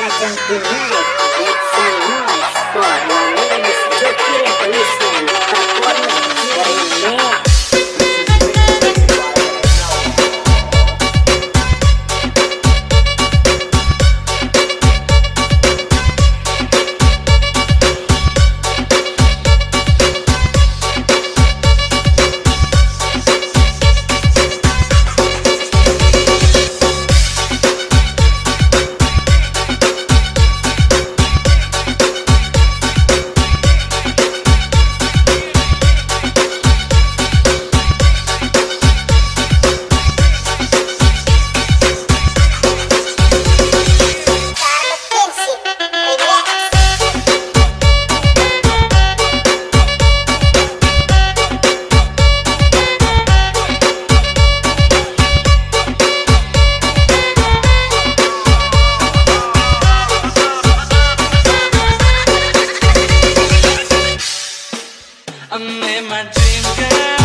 that don't believe needed. Make some noise me my dream girl.